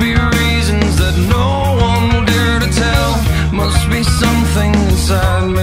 be reasons that no one will dare to tell. Must be something inside me.